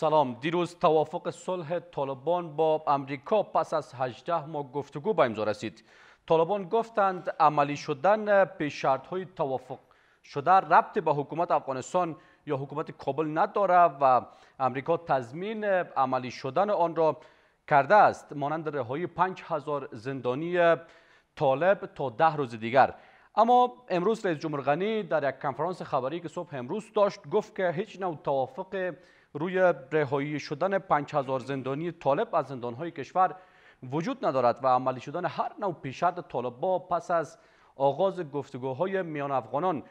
سلام دیروز توافق صلح طالبان با امریکا پس از 18 ماه گفتگو به امضا رسید. طالبان گفتند عملی شدن پیش های توافق شده ربط به حکومت افغانستان یا حکومت کابل نداره و امریکا تضمین عملی شدن آن را کرده است. مانند رهایی 5000 زندانی طالب تا ده روز دیگر. اما امروز رئیس جمهور غنی در یک کنفرانس خبری که صبح امروز داشت گفت که هیچ نوع توافق روی رهایی شدن 5000 زندانی طالب از زندانهای کشور وجود ندارد و عملی شدن هر نوع پیشرد طالبا پس از آغاز گفتگوهای میان افغانان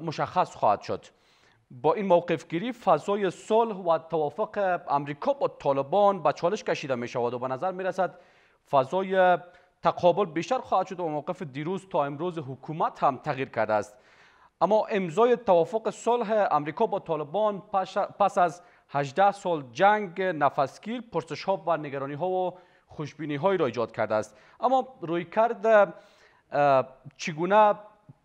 مشخص خواهد شد. با این موقف گیری فضای صلح و توافق امریکا با طالبان به چالش کشیده می شود و به نظر می رسد فضای تقابل بیشتر خواهد شد و موقف دیروز تا امروز حکومت هم تغییر کرده است. اما امضای توافق صلح امریکا با طالبان پس از 18 سال جنگ نفسگیر پرسش ها و نگرانی ها و خوشبینی هایی را ایجاد کرده است. اما روی کرد چگونه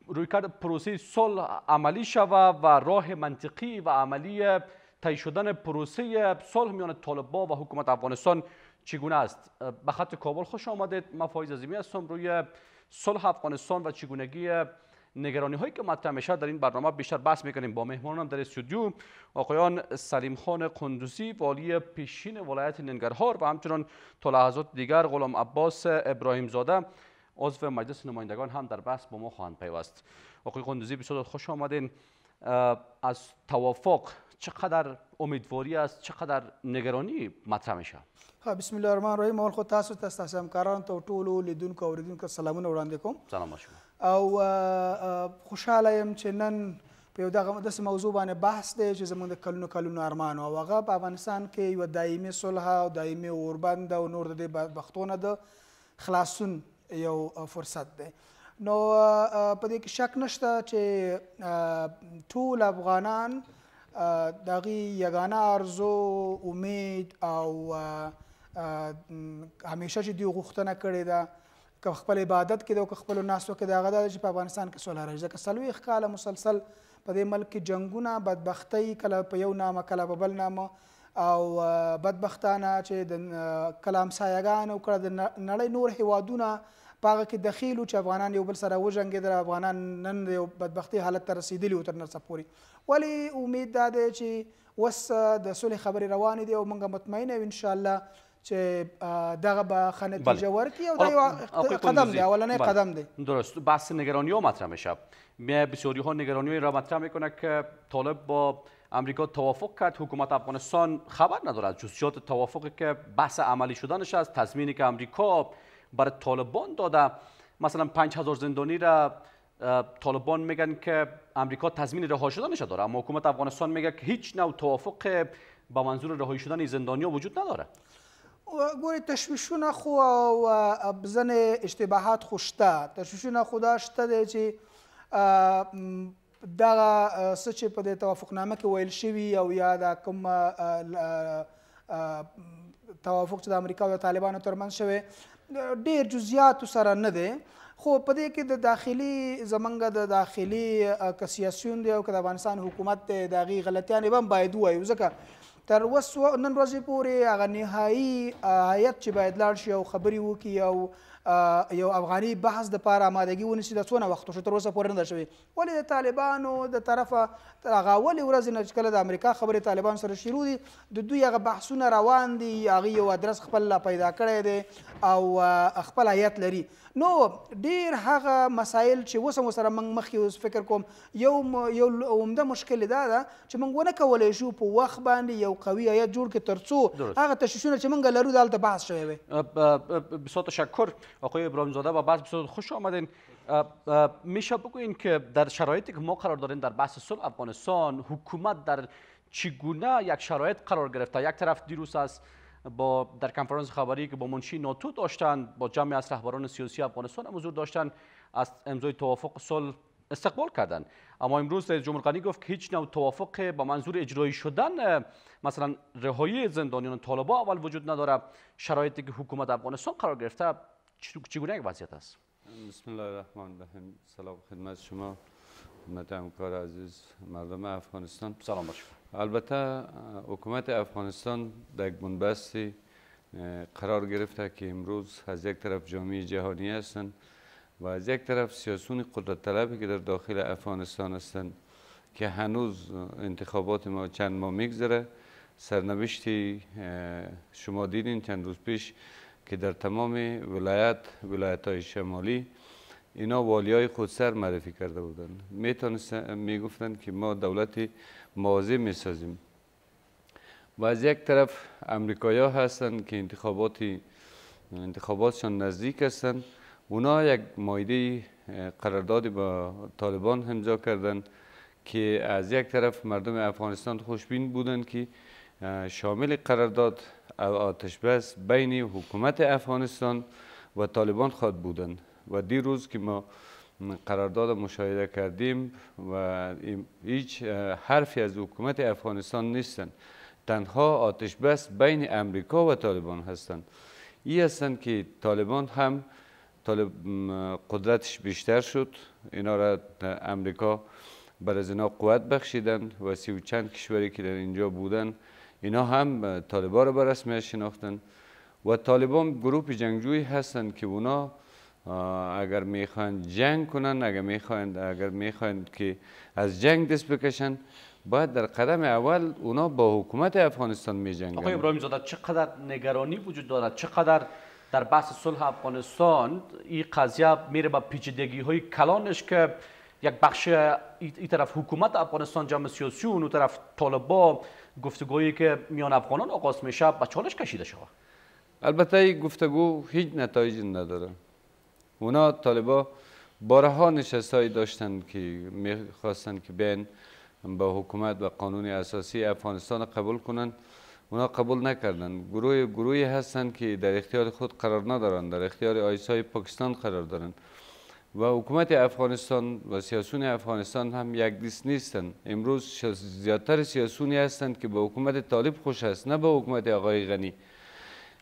رویکرد پروسه صلح عملی شود و راه منطقی و عملی طی شدن پروسه صلح میان طالبا و حکومت افغانستان چگونه است؟ به خط کابل خوش آمدید. من فایز عظیمی هستم. روی صلح افغانستان و چگونگی نگرانی هایی که مطرح میشه در این برنامه بیشتر بحث می‌کنیم. با مهمانان در استودیو آقایان سلیم خان قندوسی والی پیشین ولایت ننگرهار و همچنان تا لحظات دیگر غلام عباس ابراهیم زاده عضو مجلس نمایندگان هم در بحث با ما خواهند پیوست. آقای قندوزی بسیار خوش آمدین. از توافق چقدر امیدواری است چقدر نگرانی مطرح میشه بسم الله الرحمن الرحیم. اول خو تاسو ته تاسو همکارانو ته ټولو لیدونکو او اوریدونکو سلامونه وړاندې کوم. سلام شما. او خوشاله يم چې نن په یو دغه داسې موضوع باندې بحث دی چې زموږ د کلونو کلونو ارمان او هغه په افغانستان کې یو دایمي صلح او دایمي اوربند او نور د بختونه د خلاصون یو فرصت دی. نو په دې کې شک نشته چې ټول افغانان دغه یگانه ارزو امید او همیشه چې دی غوښتنه کړې ده که خپل عبادت کې د خپل ناسو کې د هغه چې په افغانستان کې راځي. ځکه سلوي کاله مسلسل په دې ملک کې جنگونه بدبختی کله په یو نامه کله په بل نامه او بدبختانه چې د کلام سایگان او کړه د نړۍ نور هیوادونه پاغه کې دخیلو چې افغانان یو بل سره وژنګېدل افغانان نن یو بدبختی حالت ته رسیدلی تر نرسه پورې. ولی امید دی چې وس د صلح خبرې روانې دي او موږ مطمئنه ان شاء الله چې دغه به ښه نتیجه ورکړي او دا یو قدم دی اولنی قدم دی درست. بحث نگرانی ها مطرح میشه. بسیاری ها نگرانی را مطرح می‌کنه که طالب با امریکا توافق کرد. حکومت افغانستان خبر ندارد. جزئیات توافقی که بحث عملی شدنش است تضمینی که امریکا برای طالبان داده. مثلا 5000 زندانی را طالبان میگن که امریکا تضمین رها شدنش داره. اما حکومت افغانستان میگه که هیچ نوع توافق با منظور رهایی شدن زندانی ها وجود نداره. ګوري تشویشونه خو او ځنې اشتباهات خو شته. تشویشونه خو دا شته دی چې دغه څه چې په دې توافقنامه کې ویل شوي او یا د کوم توافق چې د امریکا او طالبانو ترمنځ شوی ډیر جزئیات سره نه دی. خو په دې کې د داخلي زمنګ د داخلي که سیاسيون دی او د افغانستان حکومت دی د هغې غلطیانې به باید ووایو. ځکه تر اوس نن ورځې پورې هغه نهایي هیئت چې باید لاړ شي او خبرې وکړي او یو افغاني بحث د پاره آمادګي ونیسي د څونه وخت شو تر اوسه پورې نه شوې ولې د طالبانو د طرفه هغه اولې ورځې نه کله د امریکا خبرې طالبان سره شروع دي د دوی هغه بحثونه روان دي هغه یو ادرس خپل پیدا کړی دی او خپل هیئت لري. نو ډیر هغه مسایل چې اوس سره موږ مخکې فکر کوم یو یو عمده مشکل دا ده چې موږ ونه کولای شو په وخت باندې یو قوي هیئت جوړ کړو ترڅو هغه تشویشونه چې موږ لرو دلته بحث شوی وي. بسیار تشکر آقای ابراهیم زاده و بعد بسیار خوش آمدین. میشه بگوین که در شرایطی که ما قرار داریم در بحث صلح افغانستان حکومت در چگونه یک شرایط قرار گرفته؟ یک طرف دیروز است با در کنفرانس خبری که با منشی ناتو داشتند با جمعی از رهبران سیاسی افغانستان حضور داشتند از امضای توافق صلح استقبال کردند اما امروز رئیس جمهور غنی گفت که هیچ نوع توافق با منظور اجرایی شدن مثلا رهایی زندانیان طالبا اول وجود نداره. شرایطی که حکومت افغانستان قرار گرفته چگونه یک وضعیت است؟ بسم الله الرحمن الرحیم. سلام خدمت شما. خدمت همکار عزیز مردم افغانستان. سلام باشید البته حکومت افغانستان در یک بنبستی قرار گرفته که امروز از یک طرف جامعه جهانی هستند و از یک طرف سیاسون قدرت طلبی که در داخل افغانستان هستند که هنوز انتخابات ما چند ماه میگذره. سرنوشتی شما دیدین چند روز پیش که در تمام ولایت ولایت های شمالی اینا والی های خود سر معرفی کرده بودند می گفتند که ما دولت موازی می سازیم و از یک طرف امریکایی هستند که انتخاباتی انتخاباتشان نزدیک هستند اونا یک مایده قراردادی با طالبان امضا کردند که از یک طرف مردم افغانستان خوشبین بودند که شامل قرارداد آتش بس بین حکومت افغانستان و طالبان خواد بودند و دیروز که ما قرارداد مشاهده کردیم و هیچ حرفی از حکومت افغانستان نیستند. تنها آتش بس بین امریکا و طالبان هستند. این هستند که طالبان هم طالب قدرتش بیشتر شد. اینا را امریکا بر از اینا قوت بخشیدن و سی و چند کشوری که در اینجا بودن اینا هم طالبان را به رسمیت شناختن و طالبان گروه جنگجویی هستند که اونا اگر می‌خواین جنگ کنن اگر می‌خواین اگر می‌خواین که از جنگ دست بکشن باید در قدم اول اونا با حکومت افغانستان می جنگن آقای ابراهیم زاده چقدر نگرانی وجود دارد؟ چقدر در بحث صلح افغانستان این قضیه میره با پیچیدگی های کلانش که یک بخش این طرف حکومت افغانستان جمع سیاسی اون طرف طالبا گفتگویی که میان افغانان آغاز میشه به چالش کشیده شود البته این گفتگو هیچ نتایجی نداره. اونا طالبا بارها نشستایی داشتن که می‌خواستن که بین با حکومت و قانون اساسی افغانستان قبول کنند اونا قبول نکردن. گروه گروهی هستند که در اختیار خود قرار ندارند در اختیار آیسای پاکستان قرار دارند و حکومت افغانستان و سیاسون افغانستان هم یک دیست نیستند. امروز زیادتر سیاسونی هستند که به حکومت طالب خوش است نه به حکومت آقای غنی.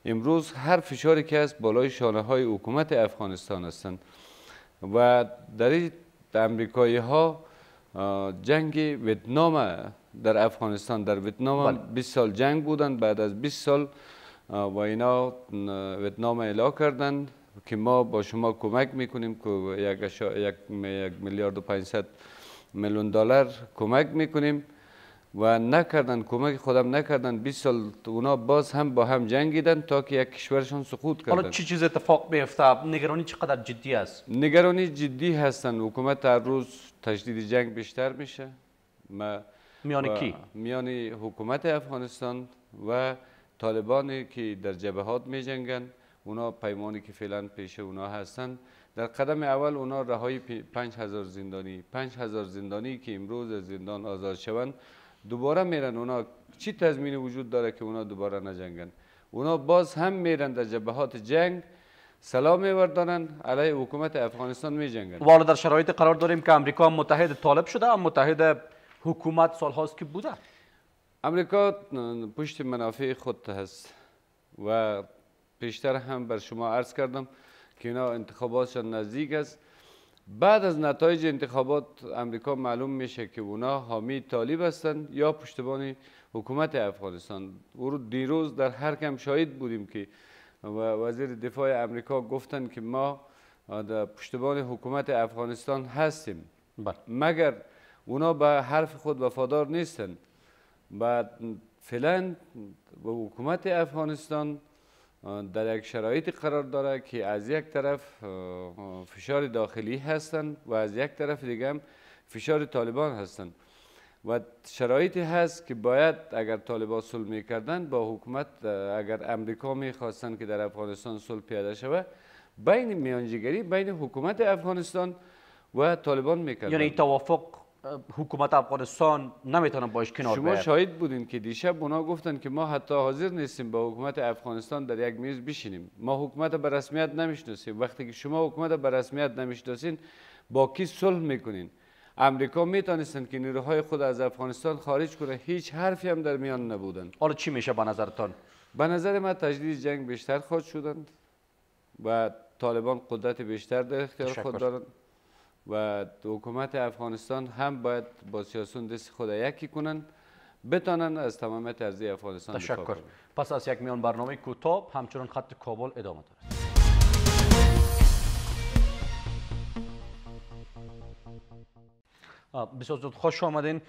امروز هر فشاری که هست بالای شانه های حکومت افغانستان هستند. و در این امریکایی ها جنگ ویتنام در افغانستان در ویتنام 20 بله. سال جنگ بودند. بعد از 20 سال و اینا ویتنام اعلا کردند. که ما با شما کمک می‌کنیم که یک, یک, میلیارد و 500 میلیون دلار کمک می‌کنیم و نکردن کمک خودم نکردن. 20 سال اونا باز هم با هم جنگیدن تا که یک کشورشان سقوط کردن. حالا چی چیز اتفاق میفته نگرانی چقدر جدی است؟ نگرانی جدی هستن. حکومت هر روز تجدید جنگ بیشتر میشه. ما میان کی؟ میان حکومت افغانستان و طالبانی که در جبهات می جنگن اونا پیمانی که فعلا پیش اونا هستن. در قدم اول اونا رهایی پنج هزار زندانی پنج هزار زندانی که امروز از زندان آزاد شوند دوباره میرن. اونا چی تضمینی وجود داره که اونا دوباره نجنگن؟ اونا باز هم میرن در جبهات جنگ سلام میوردانن علیه حکومت افغانستان می جنگن والا در شرایط قرار داریم که امریکا متحد طالب شده هم متحد حکومت سال هاست که بوده. امریکا پشت منافع خود هست و پیشتر هم بر شما عرض کردم که اینا انتخاباتشان نزدیک است. بعد از نتایج انتخابات امریکا معلوم میشه که اونا حامی طالب هستند یا پشتبان حکومت افغانستان. او دیروز در هر کم شاهد بودیم که وزیر دفاع امریکا گفتن که ما در پشتبان حکومت افغانستان هستیم. بله. مگر اونا به حرف خود وفادار نیستند بعد فعلا به حکومت افغانستان در یک شرایطی قرار داره که از یک طرف فشار داخلی هستند و از یک طرف دیگه فشار طالبان هستند و شرایطی هست که باید اگر طالبان صلح می‌کردن با حکومت اگر امریکا می‌خواستن که در افغانستان صلح پیاده شود بین میانجیگری بین حکومت افغانستان و طالبان می‌کردن. یعنی توافق حکومت افغانستان نمی‌تونن باش کنار شما شاهد بودین که دیشب اونا گفتن که ما حتی حاضر نیستیم با حکومت افغانستان در یک میز بشینیم. ما حکومت به رسمیت نمی‌شناسیم. وقتی که شما حکومت به رسمیت نمی‌شناسین با کی صلح می‌کنین؟ امریکا می‌تونستن که نیروهای خود از افغانستان خارج کنه. هیچ حرفی هم در میان نبودن. حالا چی میشه به نظرتان به نظر من تجدید جنگ بیشتر خواهد شدند و طالبان قدرت بیشتر در اختیار خود دارند. و حکومت افغانستان هم باید با سیاسون دست خود یکی کنن بتانن از تمامیت ارضی افغانستان تشکر. پس از یک میان برنامه کوتاه همچنان خط کابل ادامه دارد. بسیار زود خوش آمدین.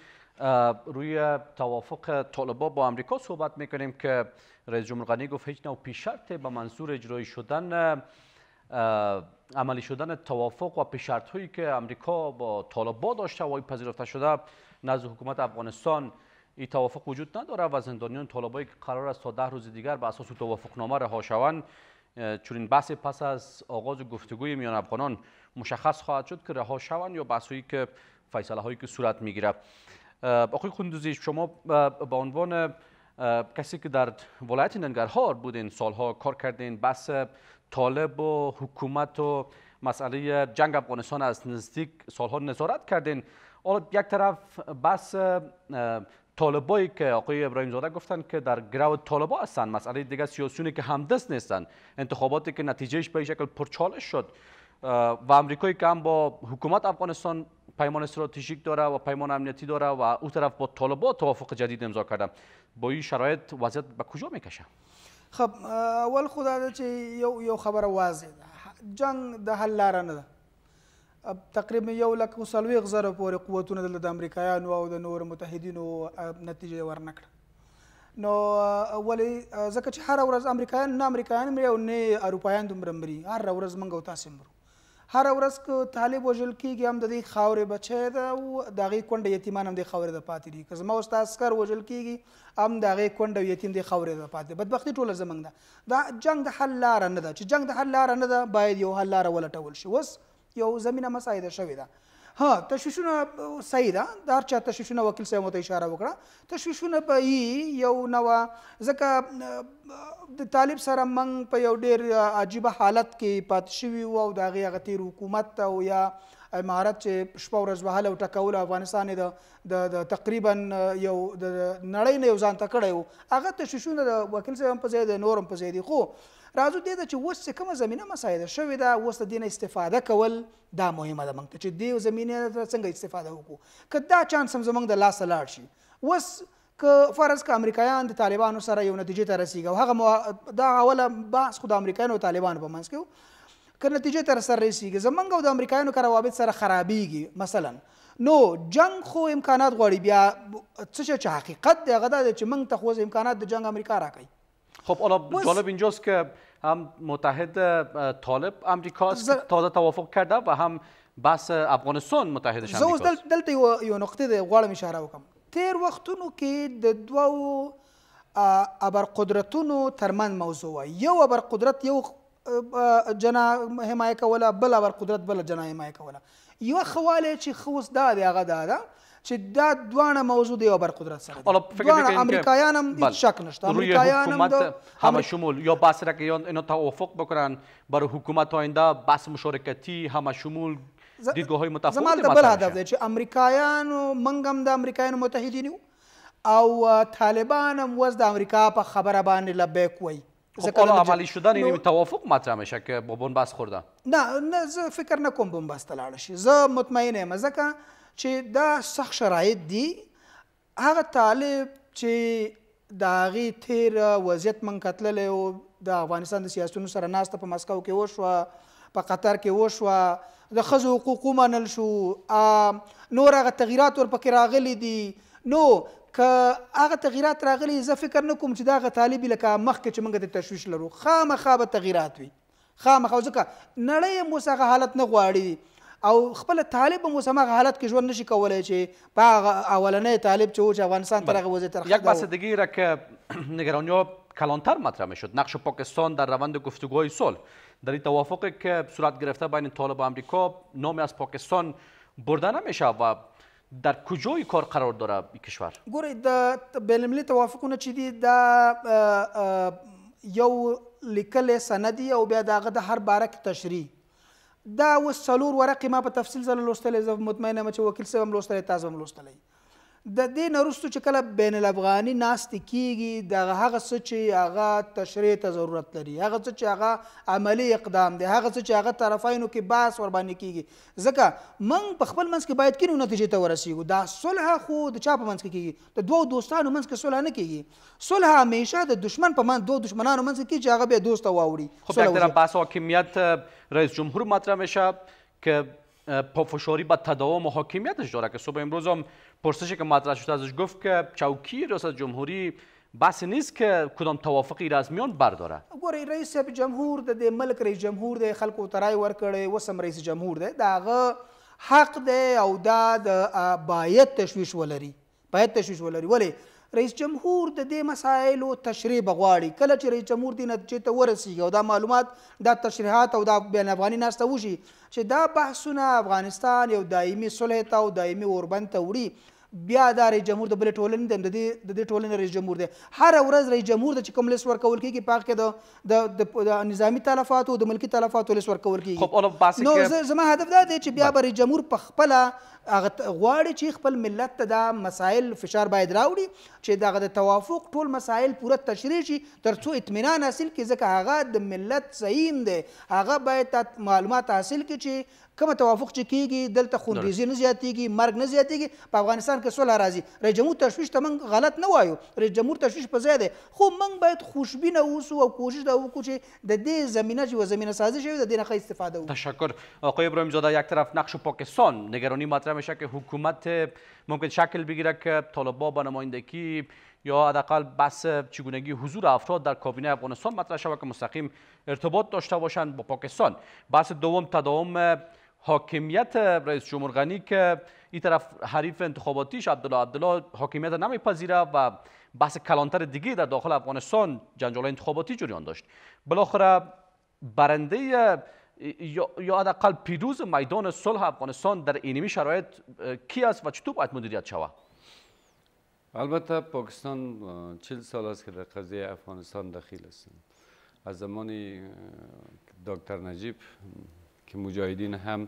روی توافق طالبا با امریکا صحبت می‌کنیم که رئیس جمهور غنی گفت هیچ نوع پیشرط به منظور اجرایی شدن عملی شدن توافق و پیشرط هایی که امریکا با طالبا داشته و پذیرفته شده نزد حکومت افغانستان این توافق وجود نداره و زندانیان طالبایی که قرار است تا ده روز دیگر به اساس توافقنامه رها شوند چون این بحث پس از آغاز گفتگوی میان افغانان مشخص خواهد شد که رها شوند یا بحثی که فیصله هایی که صورت می‌گیره آقای خندوزی شما به عنوان کسی که در ولایت ننگرهار بودین سالها کار کردین بحث طالب و حکومت و مسئله جنگ افغانستان از نزدیک سالها نظارت کردین. حالا یک طرف اه، طالبایی که آقای ابراهیم زاده گفتن که در گرو طالبا هستن مسئله دیگه سیاسیونی که همدست نیستن. انتخاباتی که نتیجهش به شکل پرچالش شد. و امریکایی که هم با حکومت افغانستان پیمان استراتژیک داره و پیمان امنیتی داره و او طرف با طالبا توافق جدید امضا کرده با این شرایط وضعیت به کجا می‌کشه؟ خب اول خو دا چې یو یو خبره واضح ده. جنگ د حل لاره نه ده. تقریبا یو لک څلوېښت زره پورې قوتونه د امریکایانو او د نورو متحدینو نتیجه ورنه کړه. نو اه، ځکه چې هره ورځ امریکایان نه امریکایان مري او نه اروپایان دومره مري. هره ورځ موږ او تاسې مرو هره ورځ که طالب وژل کېږي هم د دې خاورې بچی ده او د هغې کونډه یتیمان هم دې خاورې ده پاتې دي. که زما او ستا عسکر وژل کېږي هم د هغې کونډه او یتیم دې خاورې ده پاتې بدبختي ټوله زموږ ده. دا جنگ د حل لاره نه ده. چې جنگ د حل لاره نه ده باید یو حل لاره ولټول شي. اوس یو زمینه مساعده شوې ده ها تشویشونه صحیح ده د هر چا تشویشونه وکیل صاحب ته اشاره وکړه تشویشونه به یو نوه ځکه د طالب سره موږ په یو ډیر عجیبه حالت کې پاتې شوي وو او د هغې هغه تیر حکومت او یا امارت چې شپه ورځ وهل او ټکول افغانستان د د تقریبا یو د نړۍ نه یو ځان ته کړی وو. هغه تشویشونه د وکیل صاحب په ځای د نور هم په ځای دي خو راځو دې ته چې اوس چې کومه زمینه مساعده شوې ده اوس د دې نه استفاده کول دا مهمه ده موږ ته چې دې زمینې څنګه استفاده وکړو. که دا چانس هم زموږ د لاسه لاړ شي. اوس که فرض که امریکایان د طالبانو سره یو نتیجې ته رسیږي او هغه دا اوله بحث خو د امریکایانو او طالبانو په منځ کې و که نتیجې ته سره رسیږي. زمونږ او د امریکایانو که روابط سره خرابېږي. مثلا نو جنگ خو امکانات غواړي. بیا څه چې حقیقت دی هغه دا دی چې موږ ته خو امکانات د جنگ امریکا راکوي. خب حالا جالب اینجاست که هم متحد طالب امریکاست که تازه توافق کرده و هم بحث افغانستان متحدش زه اوس امریکاست دل- دلته یو نقطې دی غواړم اشاره وکړم تیر وختونو کې د دوو ابرقدرتونو ترمن موضوع یو ابرقدرت یو جنا حمایه کوله بل ابرقدرت بل جنا حمایه کوله یو خواله چې خوس دا دی هغه دا ده چې دا دوانه موضوع دی ابرقدرت سره حالا دي. فکر دوانه امریکایان هم. هیچ شک نشته امریکایان هم همه شمول یا بحث را که اینا توافق بکنن برای حکومت آینده بحث مشارکتی همه شمول دیدگاه های متفاوت زما د بل هدف دی چې امریکایانو منګ هم د امریکایانو متحدین او طالبان هم اوس د امریکا په خبره باندې لبیک وای خب حالا عملی شدن این توافق مطرح میشه که با بنبست خورده نه نه زه فکر نه کوم بمبست لاړ شي زه مطمئن یم ځکه چې دا سخت شرایط دي هغه طالب چې د هغې تیر وضعیت من کتللی او د افغانستان د سیاستونو سره ناسته په مسکو کې وشوه په قطر کې وشوه د ښځو حقوق ومنل شو نور هغه تغییرات ورپکې راغلي دي نو که هغه تغییرات راغلي زه فکر نه کوم چې دا هغه طالبي لکه مخکې چې موږ د تشویش لرو. خامخا به تغییرات وي. خامخا ځکه نړۍ اوس هغه حالت نه غواړي. او خپل طالب هم اوس هماغه حالت کې ژوند نشي کولی چې په هغه اولنی طالب چې و چې افغانستان تر هغه وضعیت یک دیگه را که نگرانی ها کلانتر مطرح میشد. نقش پاکستان در روند گفتگوهای صلح. در این توافقی که صورت گرفته بین طالب و امریکا نامی از پاکستان برده نمیشه و در کجای کار قرار داره کشور؟ ګورئ د بینالمللي توافقونه چې دي ا، یو لیکلی سندي او بیا د هغه د هر باره کې تشریح. دا اوس څلور ورقې ما په تفصیل سره لوستلی زه مطمئنه یم چې وکیل صاحب هم لوستلی تاسو هم لوستلی د دې نه وروسته چې کله بین الافغاني ناستې کیږي د هغه څه چې هغه تشریح ته ضرورت لري هغه څه چې هغه عملی اقدام دی هغه څه چې هغه طرفینو کې باس ور باندې کیږي. ځکه موږ په خپل منځ کې باید کینو نتیجې ته ورسیږو. دا صلح خو د چا په منځ کې کیږي؟ د دوو دوستانو منځ کې صلح نه کیږي. صلح همیشه د دشمن په منځ دوه دشمنانو منځ کې چې هغه به دوست واوړي. خب طرف بحث حاکمیت رئیس جمهور مطرح میشه که پافشاری به تداوم و حاکمیتش داره که صبح امروز هم پرسشی که مطرح شده ازش گفت که چوکی ریاست جمهوری بحث نیست که کدام توافقی را از میان برداره ګورئ رئیس جمهور د ملک رئیس جمهور دی خلکو ته رای ورکړی وسم رئیس جمهور دی د هغه حق دی او دا د باید تشویش ولري باید تشویش ولري ولې رئیس جمهور د دې مسایلو تشریح بغواړي کله چې رئیس جمهور دې نتیجې ته ورسیږي او دا معلومات دا تشریحات او دا بین افغاني ناسته وشي چې دا بحثونه افغانستان یو دایمي صلح ته او دایمي اوربند ته وړي بیا دا رئیس جمهور د بل ټولنې د دې د دې ټولنې رئیس جمهور دی. هر ورځ رئیس جمهور د کوم لیست ورکول کیږي پاک کې د د نظامی تلفات او د ملکی تلفات لیست ورکول کیږي. نو زما هدف دا دی چې بیا به رئیس جمهور په خپل غواړي چې خپل ملت ته دا مسایل فشار باید راوړي چې دغه د توافق ټول مسایل پوره تشریح شي ترڅو اطمینان حاصل کړي ځکه هغه د ملت صحیح دی. هغه باید معلومات حاصل کړي چې کوم توافق چې کیږي دلته خوندیزي نه زیاتیږي مرګ نه زیاتیږي. په افغانستان کې صلح راځي. رئیس جمهور تشویش ته موږ غلط نه وایو. رئیس جمهور تشویش په ځای دی. خو موږ باید خوشبینه اوسو او کوشش دا وکړو چې د دې زمینه چې زمینه سازی شوی د دې نه استفاده وکړو. تشکر. آقای ابراهیم زاده یک طرف نقش پاکستان نگرانی مطرح میشه که حکومت ممکن شکل بگیره که طالبا با نمایندگی یا حداقل بحث چگونگی حضور افراد در کابینه افغانستان مطرح شود که مستقیم ارتباط داشته باشند با پاکستان. بحث دوم تداوم حاکمیت رئیس جمهور غنی که این طرف حریف انتخاباتیش عبدالله عبدالله حاکمیت نمیپذیره و بحث کلانتر دیگه در داخل افغانستان جنجال انتخاباتی جریان داشت. بالاخره برنده یا حداقل پیروز میدان صلح افغانستان در اینمی شرایط کی است و چطور باید مدیریت شود؟ البته پاکستان چل سال است که در قضیه افغانستان دخیل است. از زمان دکتر نجیب که مجاهدین هم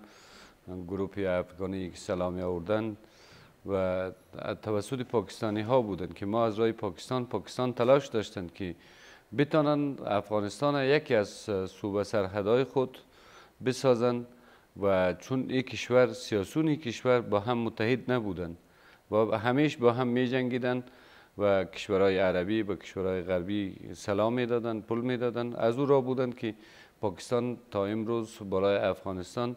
گروه افغانی سلامی آوردن و توسط پاکستانی ها بودند که ما از رای پاکستان پاکستان تلاش داشتند که بتانند افغانستان یکی از صوبه سرحدهای خود بسازند و چون این کشور سیاسون کشور با هم متحد نبودند و همیش با هم می جنگیدن و کشورهای عربی به کشورهای غربی سلام می‌دادند پول می‌دادند از او را بودند که پاکستان تا امروز بالای افغانستان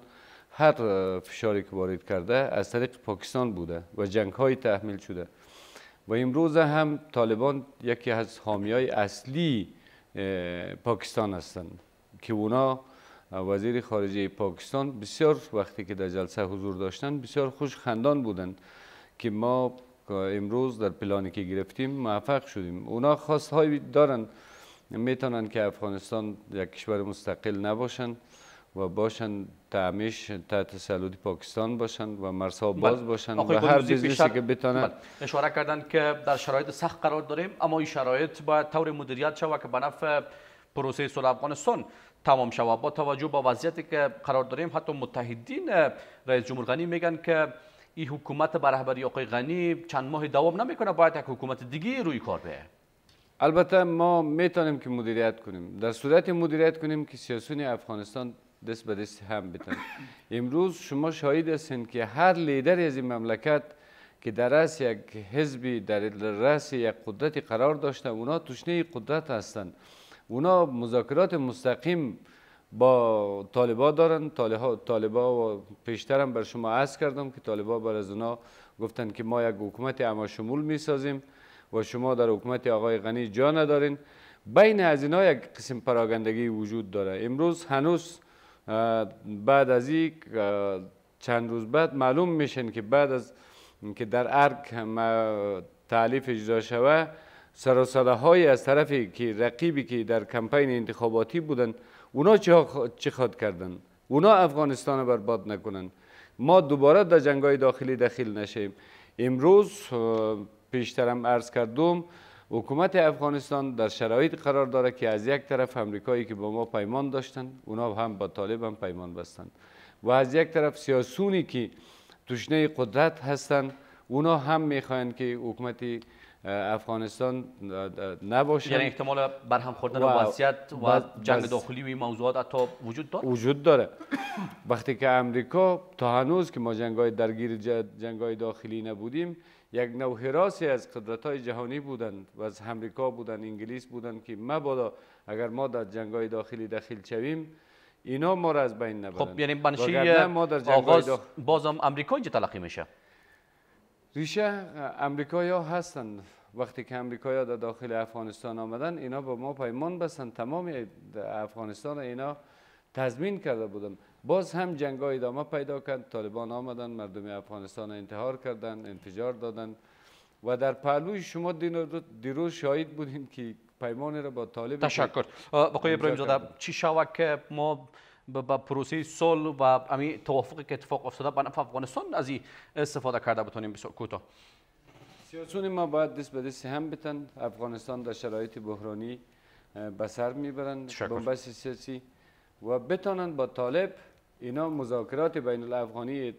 هر فشاری که وارد کرده از طریق پاکستان بوده و جنگ های تحمیل شده. و امروز هم طالبان یکی از حامی های اصلی پاکستان هستند که اونا وزیر خارجه پاکستان بسیار وقتی که در جلسه حضور داشتن بسیار خوش خندان بودند که ما امروز در پلانی که گرفتیم موفق شدیم. اونا خواست هایی دارن می‌تونن که افغانستان یک کشور مستقل نباشن و باشن تعمیش تحت تسلط پاکستان باشن و مرسا باز باشن و هر بیزنسی که بتونن اشاره کردن که در شرایط سخت قرار داریم اما این شرایط باید طور مدیریت شود که به نفع پروسه صلح افغانستان تمام شود. با توجه به وضعیتی که قرار داریم حتی متحدین رئیس جمهور غنی میگن که این حکومت به رهبری آقای غنی چند ماه دوام نمی‌کنه باید یک حکومت دیگه روی کار بیه البته ما می‌تونیم که مدیریت کنیم. در صورت مدیریت کنیم که سیاسون افغانستان دست به دست هم بتن. امروز شما شاهد هستین که هر لیدر از این مملکت که در رأس یک حزبی در رأس یک قدرتی قرار داشته اونا تشنه قدرت هستند اونا مذاکرات مستقیم با طالبا دارن. طالبا و پیشترم بر شما عرض کردم که طالبا بر از اونا گفتن که ما یک حکومت اما شمول می سازیم و شما در حکومت آقای غنی جا ندارین. بین از اینا یک قسم پراگندگی وجود داره. امروز هنوز بعد از این چند روز بعد معلوم میشن که بعد از که در ارک تعلیف اجرا شوه سر های از طرفی که رقیبی که در کمپین انتخاباتی بودن اونا چه خواد کردن؟ اونا افغانستان رو برباد نکنن. ما دوباره در جنگ های داخلی دخیل نشیم. امروز پیشترم عرض کردم حکومت افغانستان در شرایط قرار داره که از یک طرف امریکایی که با ما پیمان داشتن اونا هم با طالب هم پیمان بستند و از یک طرف سیاسونی که تشنه قدرت هستند اونا هم می‌خواهند که حکومت افغانستان نباشه. یعنی احتمال برهم خوردن و وضعیت و جنگ داخلی و این موضوعات حتی وجود دارد وجود داره. وقتی که امریکا تا هنوز که ما جنگای درگیر جنگای داخلی نبودیم یک نوع حراسی از قدرت های جهانی بودند و از امریکا بودند انگلیس بودند که مبادا اگر ما در جنگای داخلی داخل شویم اینا ما را از بین نبرند. خب یعنی بنشی ما در آغاز بازم امریکا اینجا تلقی میشه. ریشه امریکایی‌ها هستند وقتی که امریکایی‌ها در داخل افغانستان آمدن اینا با ما پیمان بستن. تمام افغانستان اینا تضمین کرده بودن. باز هم جنگ ها ادامه پیدا کرد. طالبان آمدن مردم افغانستان انتحار کردن انفجار دادن. و در پهلوی شما دیروز شاهد بودین که پیمانی را با طالب تشکر. آقای ابراهیم زاده چی شود که ما به پروسه صلح و امی توافقی که اتفاق افتاده به نفع افغانستان از این استفاده کرده بتونیم. بسیار کوتاه. سیاسون ما باید دست به دست هم بتن. افغانستان در شرایط بحرانی اه، به سر می‌برند. بنبست سیاسی. و بتانند با طالب اینا مذاکرات بین الافغانی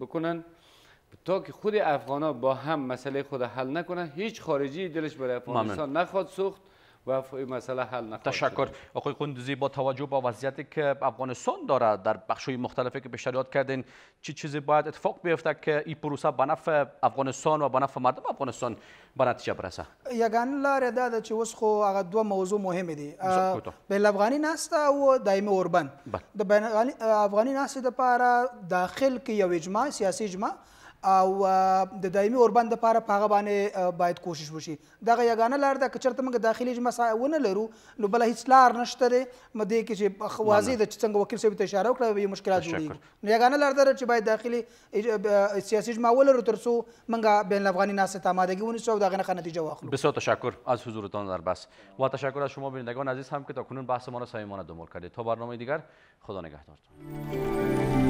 بکنن. تا که خود افغان ها با هم مسئله خود حل نکنن هیچ خارجی دلش برای افغانستان نخواد سوخت. و مسئله حل نخواهد. تشکر آقای قندوزی با توجه به وضعیتی که افغانستان داره در بخش‌های مختلفی که بیشتر یاد کردین چی چیزی باید اتفاق بیفته که این پروسه به نفع افغانستان و به نفع مردم افغانستان به نتیجه برسه یگانه لار دا ده چې اوس خو هغه دوه موضوع مهم دي. بین افغاني ناسته او دایمي اوربن بله. د بین افغاني ناستې لپاره داخل کې یو اجماع سیاسي اجماع او د دایمي اوربند لپاره په هغه باندې باید کوشش وشي. دغه یگانه لار ده که چېرته موږ داخلي سا- ونه لرو نو بله هیڅ لار نشته دی. م دې کې چې واضح ده چې څنګه وکیل صاحب ته اشاره وکړه یو مشکلات. جوړېږي نو یگانه لار ده چې باید داخلي سیاسي اجماع ولرو تر څو موږ بین الافغاني ناستې ته آمادگی ونیسو او د هغې نه نتیجه واخلو. بسیار تشکر از حضورتان در بس. و تشکر از شما بینندگان عزیز هم که تا کنون بحث ما را صمیمانه دنبال کردید. تا برنامه دیگر خدا نگهدارتان